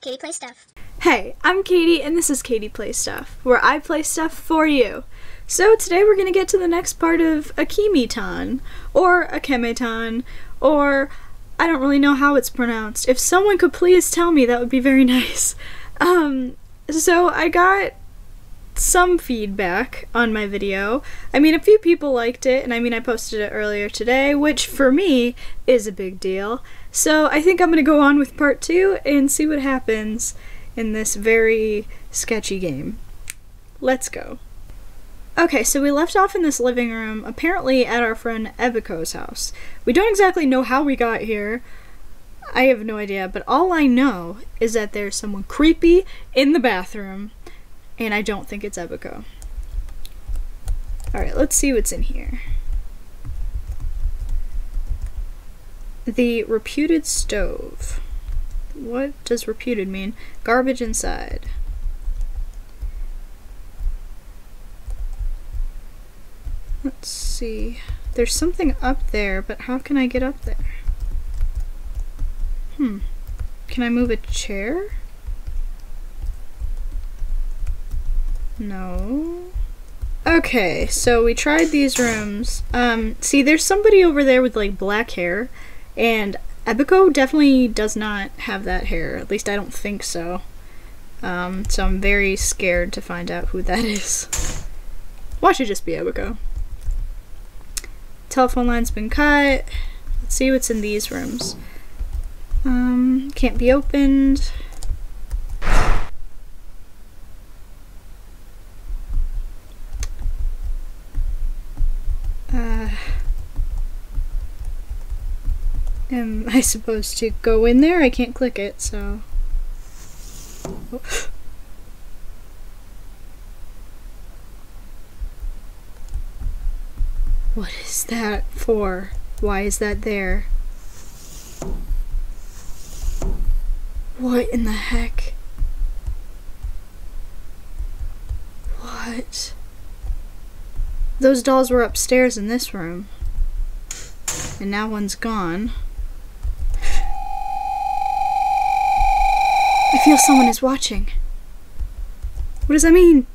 Katie Play Stuff. Hey, I'm Katie, and this is Katie Play Stuff, where I play stuff for you. So today we're gonna get to the next part of a Akimitan, or a Akemetan, or I don't really know how it's pronounced. If someone could please tell me, that would be very nice. Um, so I got some feedback on my video. I mean, a few people liked it, and I mean, I posted it earlier today, which for me is a big deal. So I think I'm gonna go on with part two and see what happens in this very sketchy game. Let's go. Okay, so we left off in this living room, apparently at our friend Ebiko's house. We don't exactly know how we got here. I have no idea, but all I know is that there's someone creepy in the bathroom, and I don't think it's Ebiko. Alright, let's see what's in here. The reputed stove. What does reputed mean? Garbage inside. Let's see. There's something up there, but how can I get up there? Hmm. Can I move a chair? No. Okay, so we tried these rooms. Um, see, there's somebody over there with like black hair, and Ebiko definitely does not have that hair. At least I don't think so. Um, so I'm very scared to find out who that is. Watch it just be Ebiko. Telephone line's been cut. Let's see what's in these rooms. Um, can't be opened. Uh, am I supposed to go in there? I can't click it, so. What is that for? Why is that there? What in the heck? What? Those dolls were upstairs in this room. And now one's gone. Feel someone is watching. What does that mean?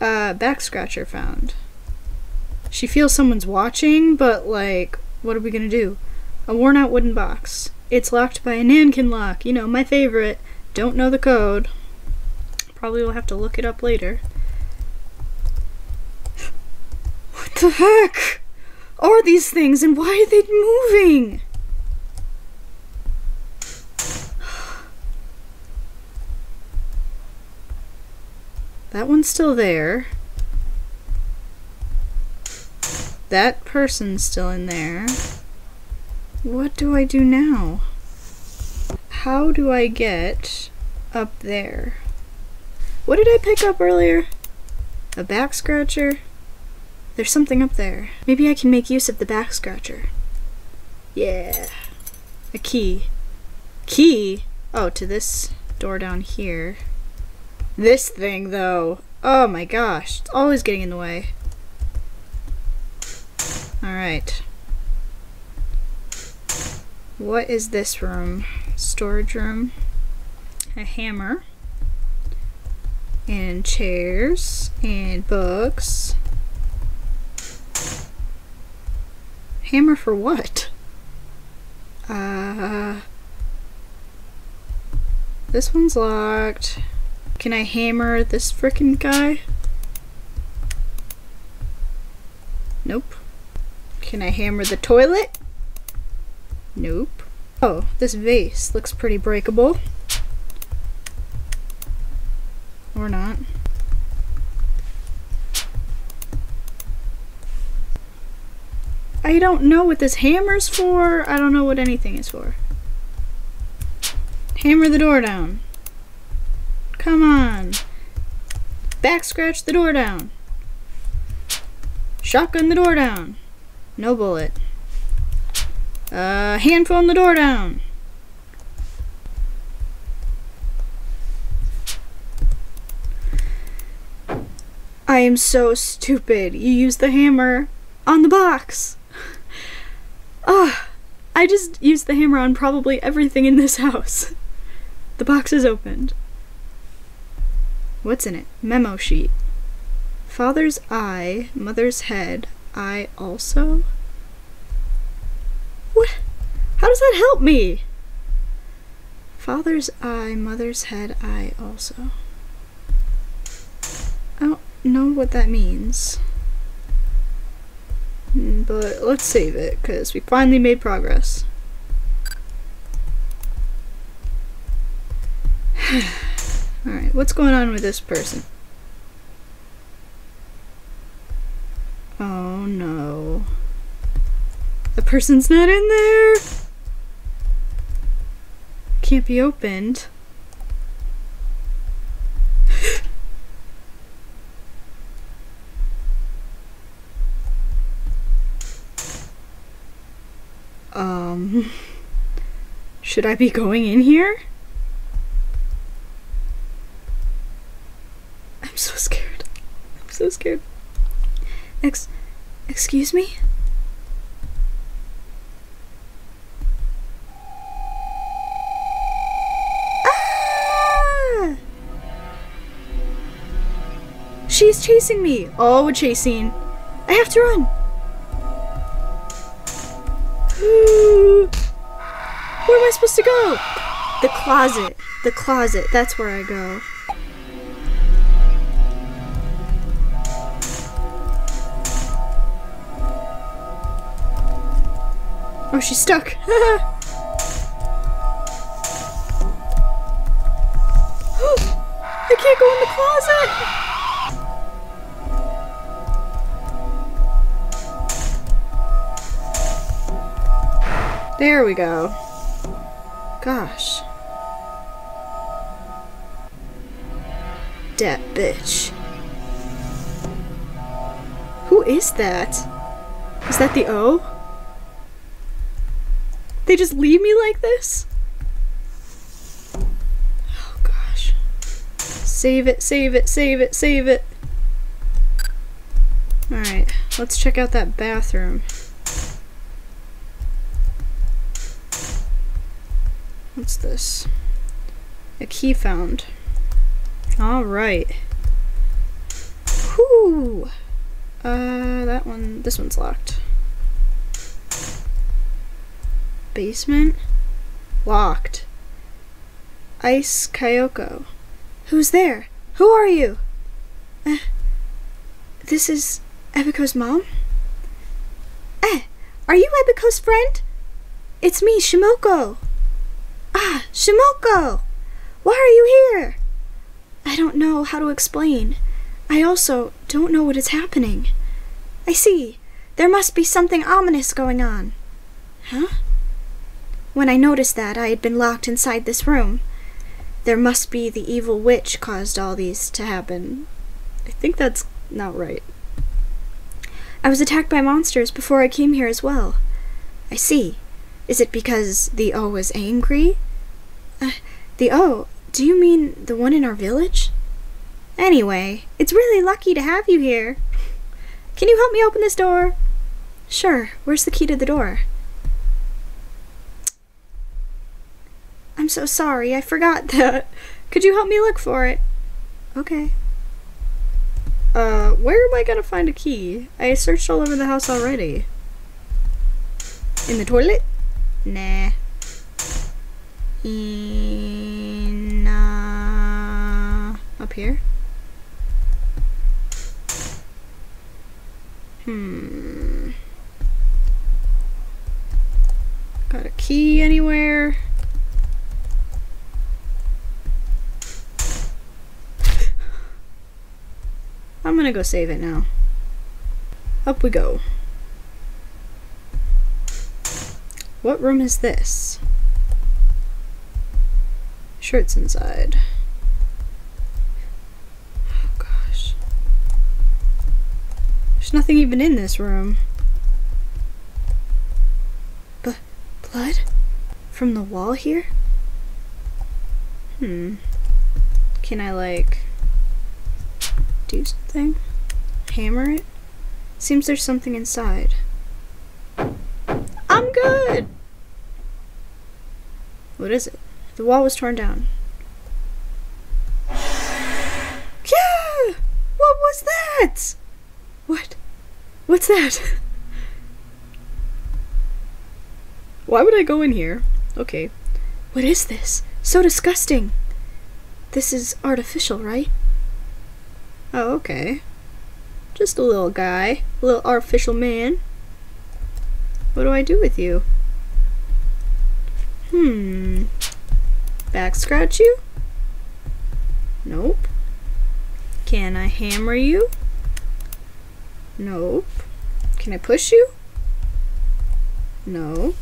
Uh, back scratcher found. She feels someone's watching, but like, what are we gonna do? A worn out wooden box. It's locked by a Nankin lock. You know, my favorite. Don't know the code. Probably will have to look it up later. What the heck are these things and why are they moving? That one's still there. That person's still in there. What do I do now? How do I get up there? What did I pick up earlier? A back scratcher? There's something up there. Maybe I can make use of the back scratcher. Yeah. A key. Key? Oh, to this door down here. This thing, though. Oh my gosh. It's always getting in the way. Alright. What is this room? Storage room. A hammer. And chairs. And books. Hammer for what? Uh... This one's locked. Can I hammer this frickin' guy? Nope. Can I hammer the toilet? Nope. Oh, this vase looks pretty breakable. Or not. I don't know what this hammer's for. I don't know what anything is for. Hammer the door down. Come on. Back scratch the door down. Shotgun the door down. No bullet. Uh, hand phone the door down. I am so stupid. You used the hammer on the box. Ugh. I just used the hammer on probably everything in this house. The box is opened. What's in it? Memo sheet. Father's eye, mother's head, I also? What? How does that help me? Father's eye, mother's head, I also. I don't know what that means. Mm, But let's save it, because we finally made progress. Alright, what's going on with this person? Oh no. The person's not in there! Can't be opened. um. Should I be going in here? Ex. Excuse me? Ah! She's chasing me. Oh, chasing. I have to run. Where am I supposed to go? The closet. The closet. That's where I go. Oh, she's stuck. I can't go in the closet. There we go. Gosh. Dat bitch. Who is that? Is that the O? They just leave me like this? Oh gosh. Save it, save it, save it, save it. Alright, let's check out that bathroom. What's this? A key found. Alright. Whoo! Uh, that one, this one's locked. Basement? Locked. Ice Kyoko. Who's there? Who are you? Uh, this is Ebiko's mom? Eh, are you Ebiko's friend? It's me, Shimoko. Ah, Shimoko! Why are you here? I don't know how to explain. I also don't know what is happening. I see. There must be something ominous going on. Huh? When I noticed that, I had been locked inside this room. There must be the evil witch caused all these to happen. I think that's not right. I was attacked by monsters before I came here as well. I see. Is it because the O is angry? Uh, the O? Do you mean the one in our village? Anyway, it's really lucky to have you here. Can you help me open this door? Sure. Where's the key to the door? I'm so sorry. I forgot that. Could you help me look for it? Okay. Uh, where am I gonna find a key? I searched all over the house already. In the toilet? Nah. In, uh, up here? Hmm. Got a key anywhere? Gonna go save it now. Up we go. What room is this? Shirts inside. Oh gosh. There's nothing even in this room. But blood? From the wall here? Hmm. Can I like do something? Hammer it? Seems there's something inside. I'm good! What is it? The wall was torn down. Yeah! What was that? What? What's that? Why would I go in here? Okay. What is this? So disgusting! This is artificial, right? Oh, okay. Just a little guy. A little artificial man. What do I do with you? Hmm. Back scratch you? Nope. Can I hammer you? Nope. Can I push you? Nope.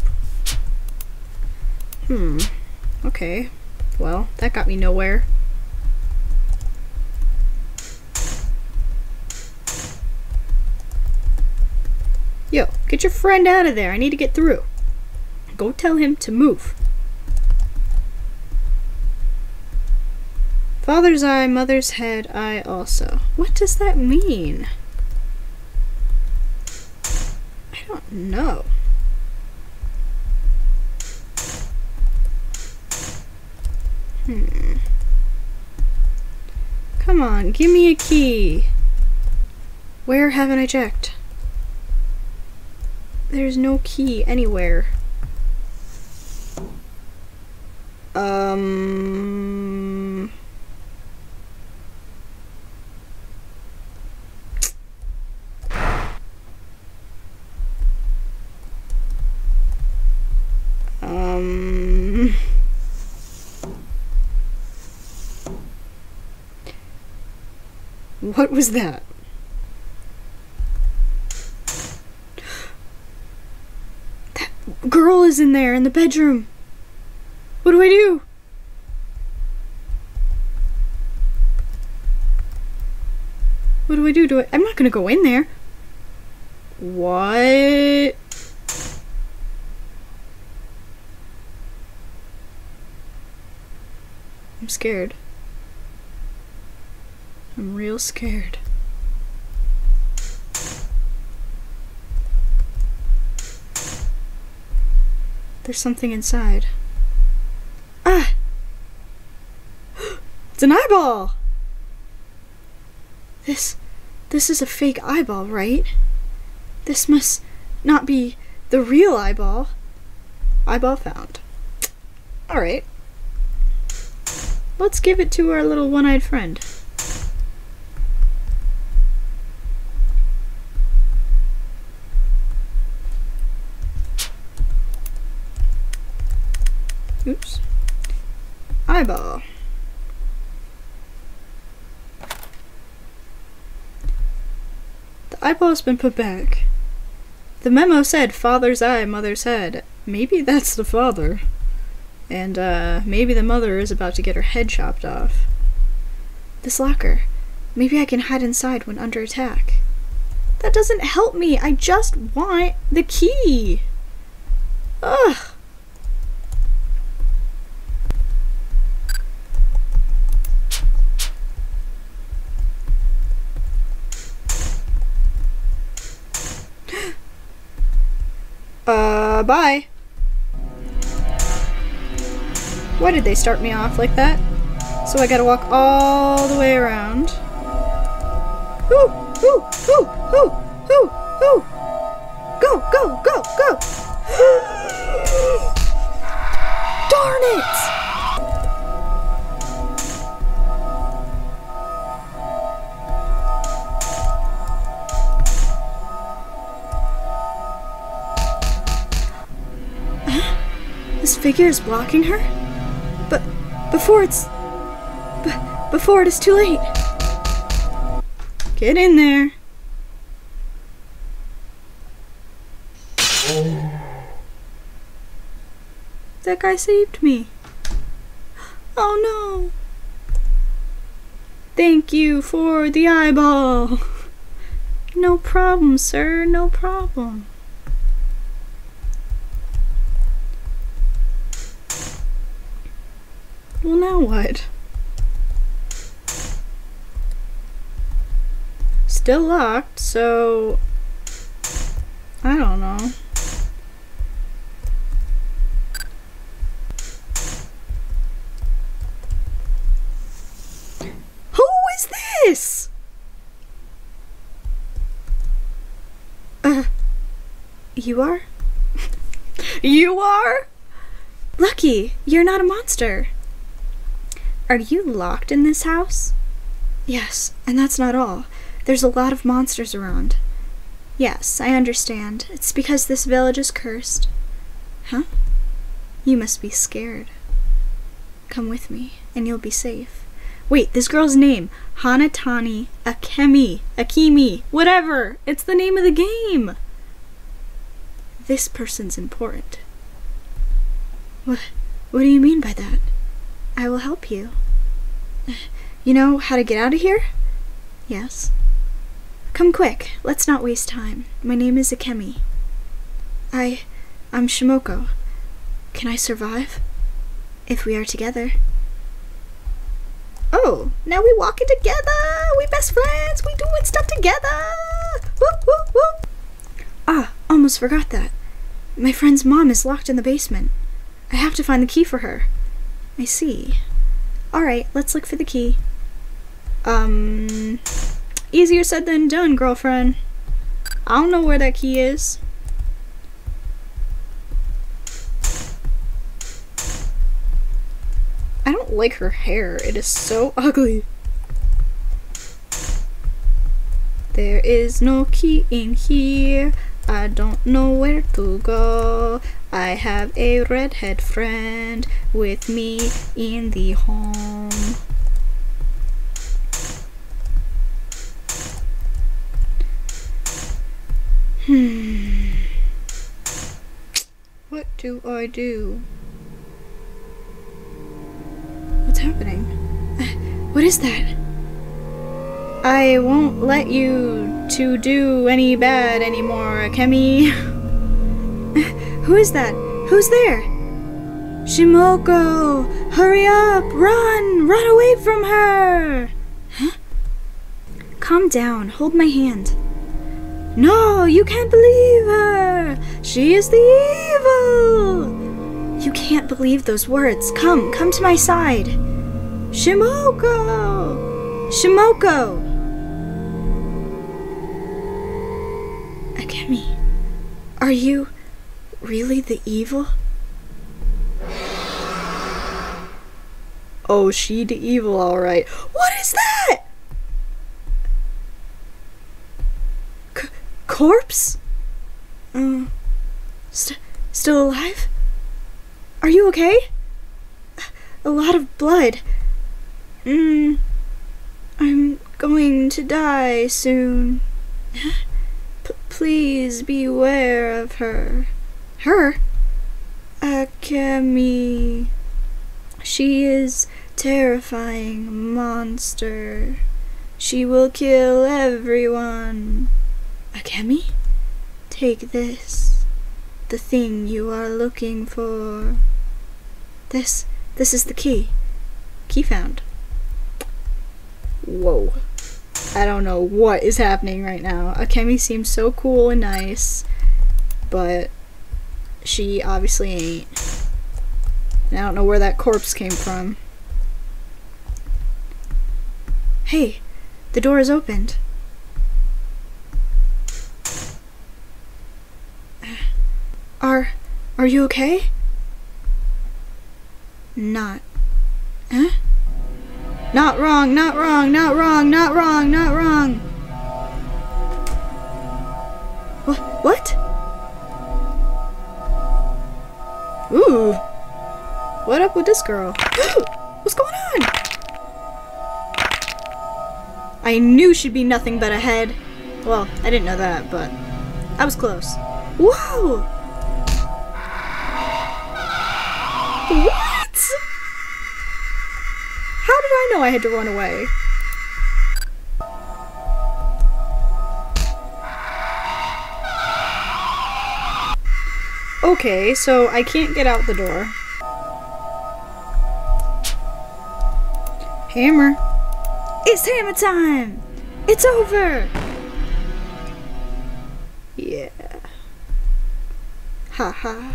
Hmm. Okay. Well, that got me nowhere. Yo, get your friend out of there. I need to get through. Go tell him to move. Father's eye, mother's head, eye also. What does that mean? I don't know. Hmm. Come on, give me a key. Where haven't I checked? There's no key anywhere. Um. Um. What was that? That girl is in there in the bedroom. What do I do? What do I do? Do I? I'm not gonna go in there. What? I'm scared. I'm real scared. There's something inside. Ah! It's an eyeball! This. This is a fake eyeball, right? This must not be the real eyeball. Eyeball found. Alright. Let's give it to our little one eyed friend. Oops. Eyeball. The eyeball has been put back. The memo said father's eye, mother's head. Maybe that's the father. And, uh, maybe the mother is about to get her head chopped off. This locker. Maybe I can hide inside when under attack. That doesn't help me. I just want the key. Ugh. Uh, bye. Why did they start me off like that? So I gotta walk all the way around. Ooh, ooh, ooh, ooh, ooh, ooh. Go, go, go, go. Darn it! This figure is blocking her? But before it's. Before it is too late. Get in there. That guy saved me. Oh no. Thank you for the eyeball. No problem, sir. No problem. Still locked, so I don't know. Who is this? Uh, you are? you are? Lucky, you're not a monster. Are you locked in this house? Yes, and that's not all. There's a lot of monsters around. Yes, I understand. It's because this village is cursed. Huh? You must be scared. Come with me, and you'll be safe. Wait, this girl's name. Hanatani Akemi. Akimi. Whatever. It's the name of the game. This person's important. What, what do you mean by that? I will help you. You know how to get out of here? Yes. Come quick. Let's not waste time. My name is Akemi. I. I'm Shimoko. Can I survive? If we are together. Oh, now we walking together. We best friends. We doing stuff together. Whoop, whoop, whoop. Ah, almost forgot that. My friend's mom is locked in the basement. I have to find the key for her. I see. Alright, let's look for the key. Um, easier said than done, girlfriend. I don't know where that key is. I don't like her hair. It is so ugly. There is no key in here. I don't know where to go. I have a redhead friend with me in the home. Hmm. What do I do? What's happening? What is that? I won't let you to do any bad anymore, Kemi. Who is that? Who's there? Shimoko! Hurry up! Run! Run away from her! Huh? Calm down. Hold my hand. No, you can't believe her! She is the evil! You can't believe those words. Come, come to my side. Shimoko! Shimoko! Akemi, are you really the evil? Oh, she the evil, alright. What is that? C corpse? Uh, st still alive? Are you okay? A lot of blood. Mm, I'm going to die soon. P please beware of her. Her? Uh, Akemi. She is terrifying monster. She will kill everyone. Akemi? Take this. The thing you are looking for. This, this is the key. Key found. Whoa. I don't know what is happening right now. Akemi seems so cool and nice, but she obviously ain't. And I don't know where that corpse came from. Hey, the door is opened. Are are you okay? Not. Huh? Not wrong, not wrong, not wrong, not wrong, not wrong. Ooh. What up with this girl? What's going on? I knew she'd be nothing but a head. Well, I didn't know that, but I was close. Whoa! What? How did I know I had to run away? Okay, so I can't get out the door. Hammer. It's hammer time! It's over! Yeah. Ha ha.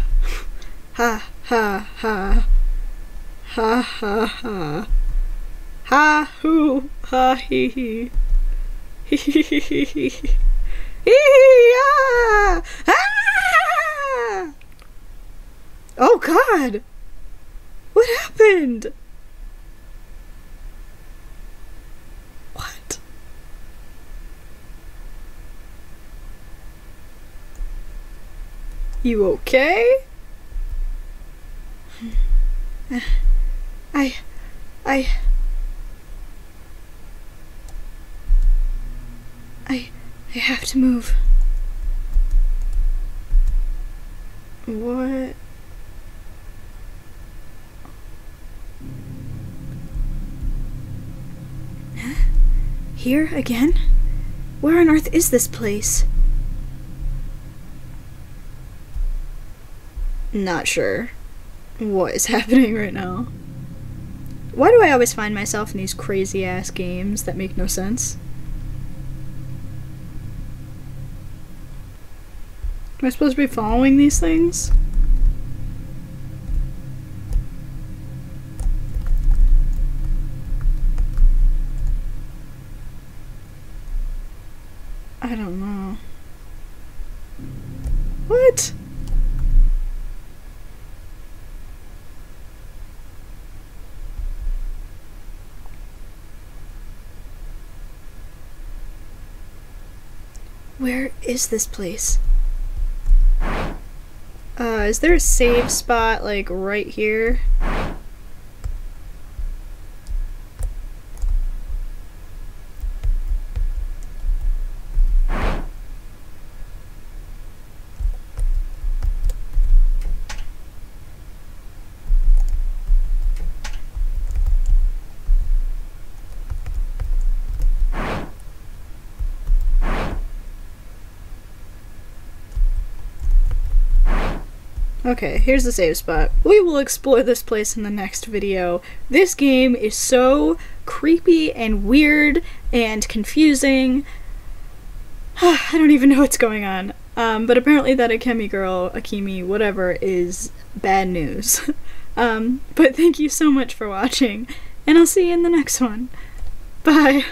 Ha ha ha. Ha ha ha. Ha hoo ha hee hee. Hee hee hee hee. Hee ah! Ah! Oh god! What happened? What? You okay? I. I. I. I have to move. What? Here again? Where on earth is this place? Not sure what is happening right now. Why do I always find myself in these crazy ass games that make no sense? Am I supposed to be following these things? I don't know. What? Where is this place? Uh, is there a save spot, like, right here? Okay, here's the save spot. We will explore this place in the next video. This game is so creepy and weird and confusing. I don't even know what's going on. Um, but apparently that Akemi girl, Akemi, whatever, is bad news. um, but thank you so much for watching, and I'll see you in the next one. Bye!